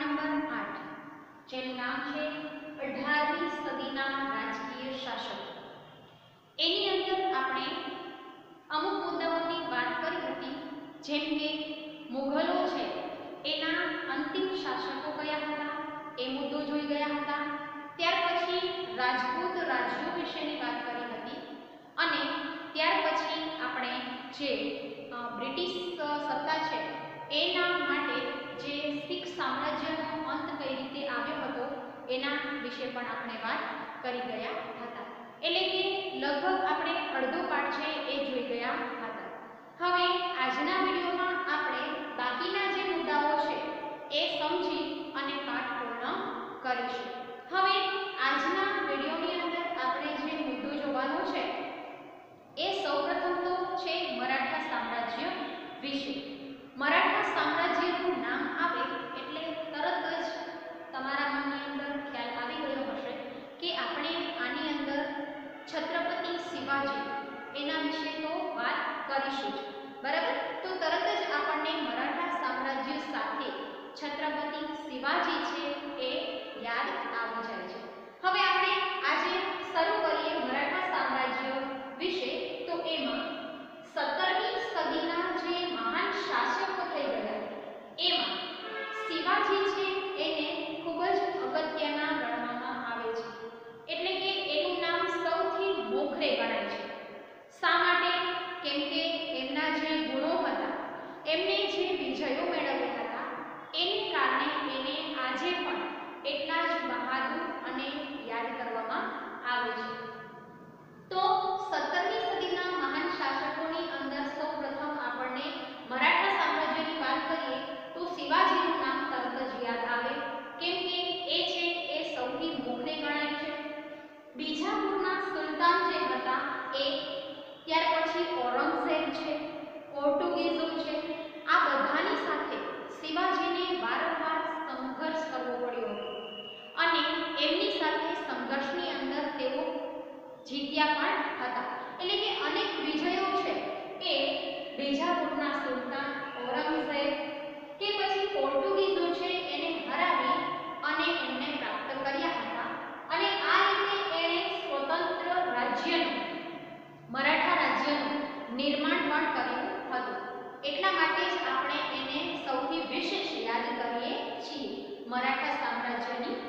Number આઠ, જેનું નામ છે અઢારમી સદીના રાજકીય શાસકો. એની અંદર આપણે અમુક મુદ્દાઓની વાત કરી હતી, જેમ કે મુઘલો છે, એના અંતિમ શાસકો કયા હતા? એ મુદ્દો જોઈ ગયા હતા. ત્યાર પછી રાજપૂત રાજ્યો વિશેની વાત કરી હતી. અને ત્યાર પછી આપણે જે બ્રિટિશ એના વિશે પણ આપણે વાત કરી ગયા હતા. એટલે કે લગભગ આપણે અડધો પાઠ છે એ જોઈ ગયા હતા. હવે આજના વિડીયોમાં આપણે બાકીના જે મુદ્દાઓ છે એ સમજી અને પાઠ પૂર્ણ કરીશું. નિર્માણ પણ કર્યું હતું. એટલા માટે જ આપણે એને સૌથી વિશેષ યાદ કરીએ છીએ. મરાઠા સામ્રાજ્યની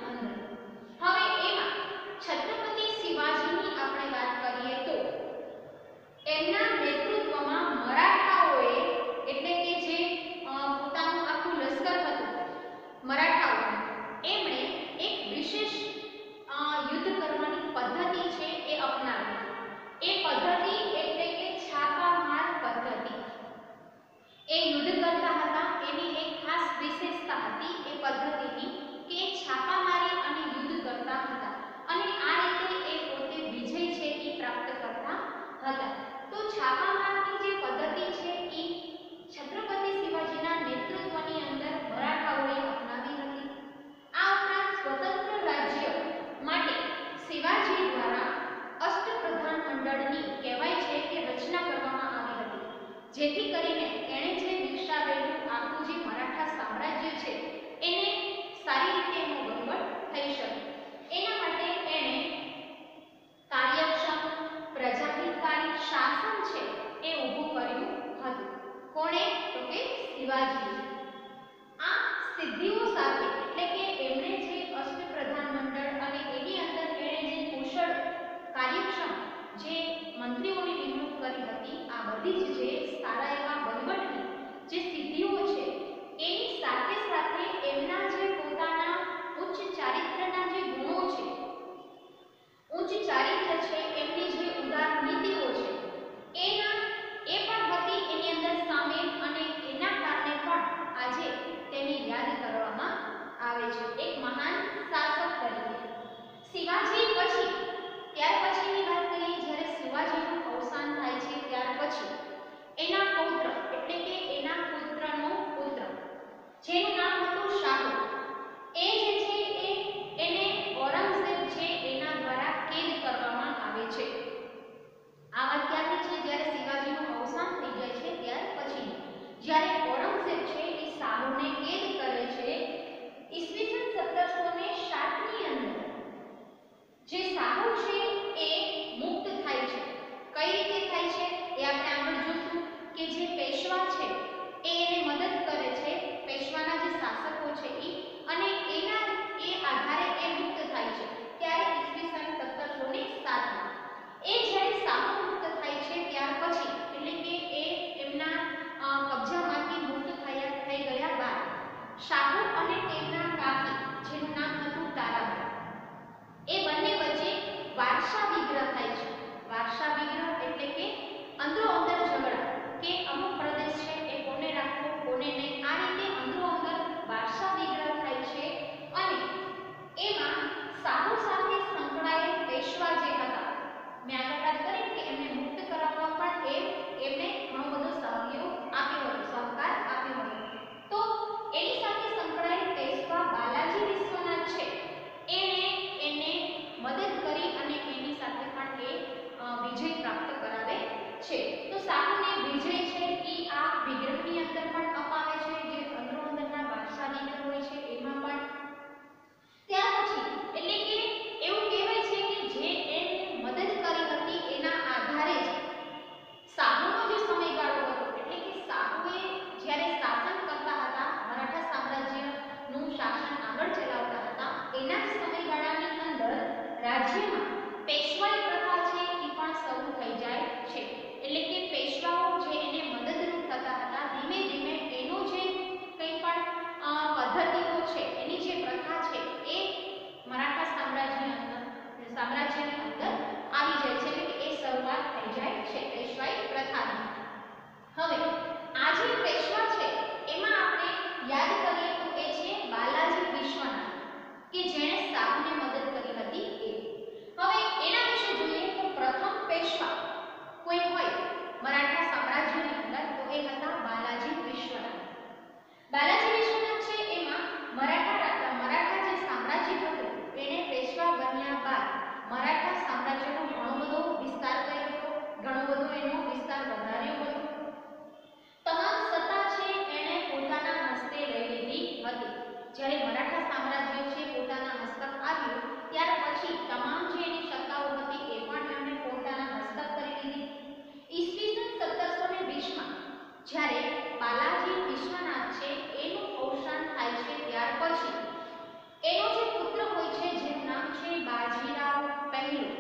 એનો જે પુત્ર હોય છે, જેનું નામ છે બાજીરાવ પહેલું,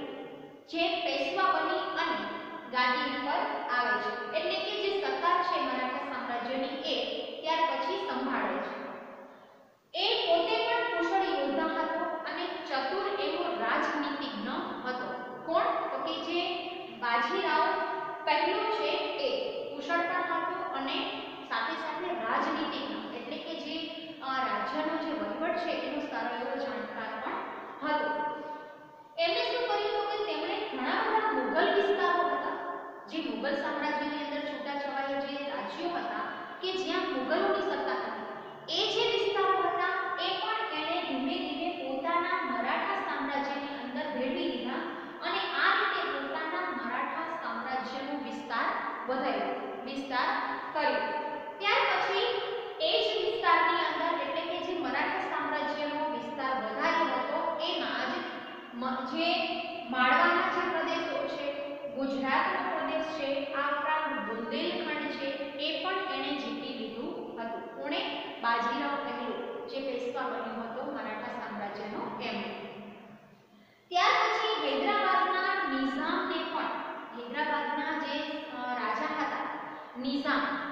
જે પેશવા બની અને ગાદી poder listar 逆上。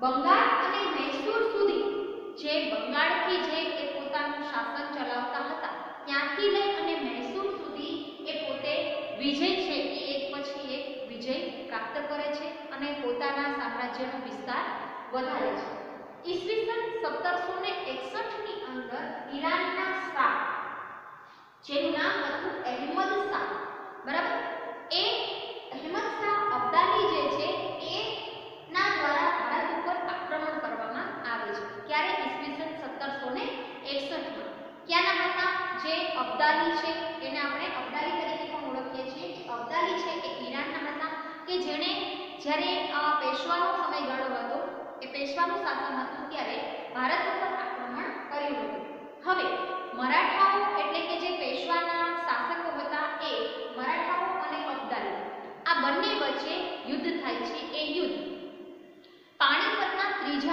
બંગાળ અને મૈસૂર સુધી જે બંગાળથી જે એ પોતાનું શાસન ચલાવતા હતા, ત્યાંથી લઈ અને મૈસૂર સુધી એ પોતે વિજય છે એ એક પછી એક વિજય પ્રાપ્ત કરે છે અને પોતાના સામ્રાજ્યનો વિસ્તાર વધારે છે. ઈસવીસન સત્તરસો ને એકસઠની અંદર ઈરાનના શાહ, જેનું નામ હતું અહેમદ શાહ, બરાબર? એ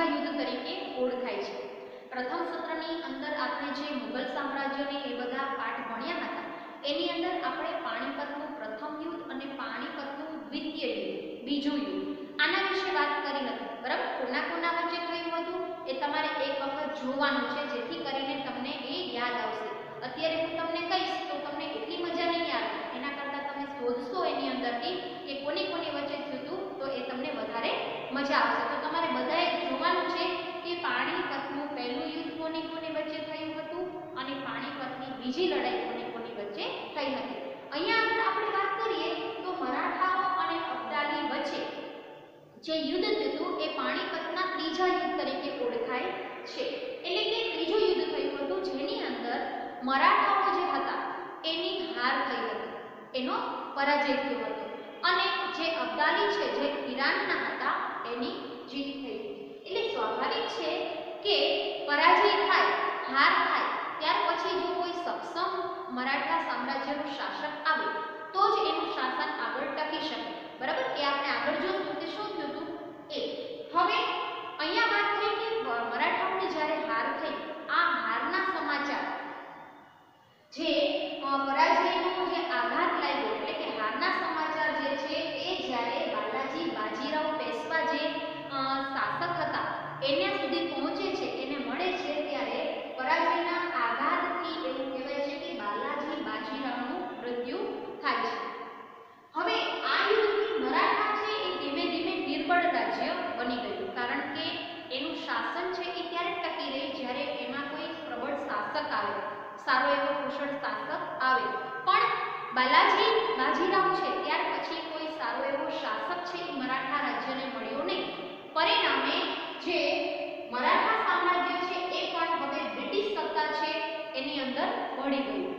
પાણીપતના યુદ્ધ તરીકે ઓળખાય છે. પ્રથમ સત્રની અંદર આપણે જે મુઘલ સામ્રાજ્યને એ બધા પાઠ ભણ્યા હતા, એની અંદર આપણે પાણીપતનું પ્રથમ યુદ્ધ અને પાણીપતનું દ્વિતીય યુદ્ધ, બીજું યુદ્ધ, આના વિશે વાત કરી હતી. બરાબર? કોના કોના વચ્ચે થયું હતું? એ તમારે એક વખત જોવાનું છે, જેથી કરીને તમને એ યાદ આવશે. અત્યારે હું તમને કહીશ, તો તમને એટલી મજા નહીં આવે. એના કરતાં તમે શોધશો એની અંદરથી કે કોની કોની વચ્ચે થયું હતું, તો એ તમને વધારે મજા આવશે તો તમારે બધાએ જોવાનું છે કે પાણીપતનું પહેલું યુદ્ધ કોની કોની વચ્ચે થયું હતું અને પાણીપતની બીજી લડાઈ કોની કોની વચ્ચે થઈ હતી? અહીંયા આગળ આપણે વાત કરીએ તો મરાઠાઓ અને અબ્દાલી વચ્ચે જે યુદ્ધ થયું એ પાણીપતના ત્રીજા યુદ્ધ તરીકે ઓળખાય છે. એટલે કે ત્રીજું યુદ્ધ થયું હતું જેની અંદર મરાઠાઓ જે હતા એની હાર થઈ હતી. એનો પરાજય થયો હતો. અને જે અબ્દાલી છે, જે ઈરાનના હતા, એની જીત થઈ એટલે સ્વાભાવિક છે કે પરાજય થાય, હાર થાય, ત્યાર પછી જો મરાઠા સામ્રાજ્યનું શાસક આવે, તો જ એનું શાસન આગળ ટકી શકે. બરાબર? એ આપણે આગળ જોશું કે શું થયું હતું? એ, હવે અહીંયા વાત થઈ કે મરાઠાઓને જ્યારે હાર થઈ, આ હારના સમાચાર જે પરાજયનો જે આઘાત લાગ્યો, એટલે કે હારના સમાચાર જે છે, એ જ્યારે બાલાજી બાજીરાવ પેશવા જે શાસક હતા, એને સુધી પહોંચે છે એને મળે છે ત્યારે પરાજયના આઘાતથી એવું કહેવાય છે કે બાલાજી બાજીરાવનું મૃત્યુ થાય છે હવે આ યુદ્ધથી મરાઠા છે એ ધીમે ધીમે નિર્બળ રાજ્ય બની ગયું. કારણ કે એનું શાસન છે એ ત્યારે ટકી રહે, જ્યારે એમાં કોઈ પ્રબળ શાસક આવે. સારો એવો કુશળ શાસક આવે. પણ બાલાજી બાજીરાવ છે, ત્યાર પછી કોઈ સારો એવો શાસક છે એ મરાઠા રાજ્યને મળ્યો નહીં. પરિણામે જે મરાઠા સામ્રાજ્ય છે એ પણ હવે બ્રિટિશ સત્તા છે, એની અંદર ભળી ગયું.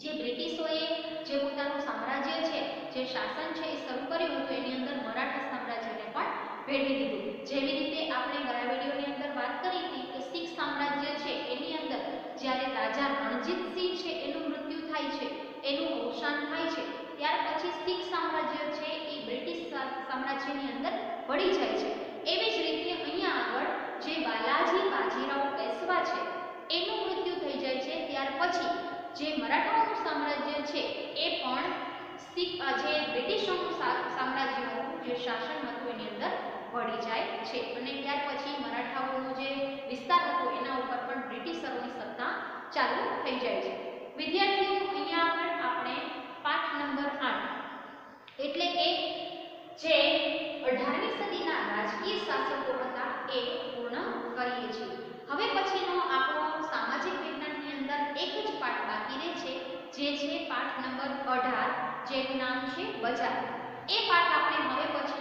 જે બ્રિટિશોએ જે પોતાનું સામ્રાજ્ય છે, જે શાસન છે એ શરૂ કર્યું હતું એની અંદર મરાઠા સામ્રાજ્યને પણ ભેળવી દીધું. જેવી રીતે આપણે ગયા વિડીયોની અંદર વાત કરી હતી કે શીખ સામ્રાજ્ય છે, એની અંદર જ્યારે રાજા રણજીતસિંહ છે, એનું મૃત્યુ થાય છે, એનું અવસાન થાય છે, ત્યાર પછી શીખ સામ્રાજ્ય છે, એ બ્રિટિશ સામ્રાજ્યની અંદર વળી જાય છે. એવી જ રીતે અહીંયા આગળ જે બાલાજી બાજીરાવ પેશવા છે, એનું મૃત્યુ થઈ જાય છે, ત્યાર પછી જે મરાઠાઓનું સામ્રાજ્ય છે, એ પણ શીખ જે બ્રિટિશોનું સામ્રાજ્ય જે શાસન હતું એની અંદર ભળી જાય છે અને ત્યાર પછી મરાઠાઓનો જે વિસ્તાર હતો, એના ઉપર પણ બ્રિટિશરોની સત્તા ચાલુ થઈ જાય છે. વિદ્યાર્થીઓ, અહીંયા આગળ આપણે પાઠ નંબર આઠ. એટલે કે જે અઢારમી સદીના રાજકીય શાસકો હતા, એ પૂર્ણ કરીએ છીએ. હવે પછીનો આપણો સામાજિક વિજ્ઞાનની અંદર એક જ પાઠ બાકી રહે છે, જે છે પાઠ નંબર અઢાર, જેનું નામ છે બજાર. એ પાઠ આપણે હવે પછી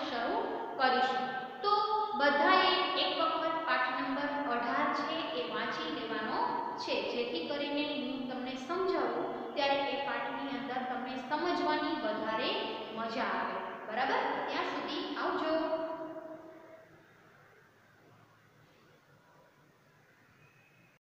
બધાએ એક વખત પાઠ નંબર અઢાર છે એ વાંચી લેવાનો છે. જેથી કરીને હું તમને સમજાવું ત્યારે એ પાઠની અંદર તમને સમજવાની વધારે મજા આવે. બરાબર? ત્યાં સુધી આવજો.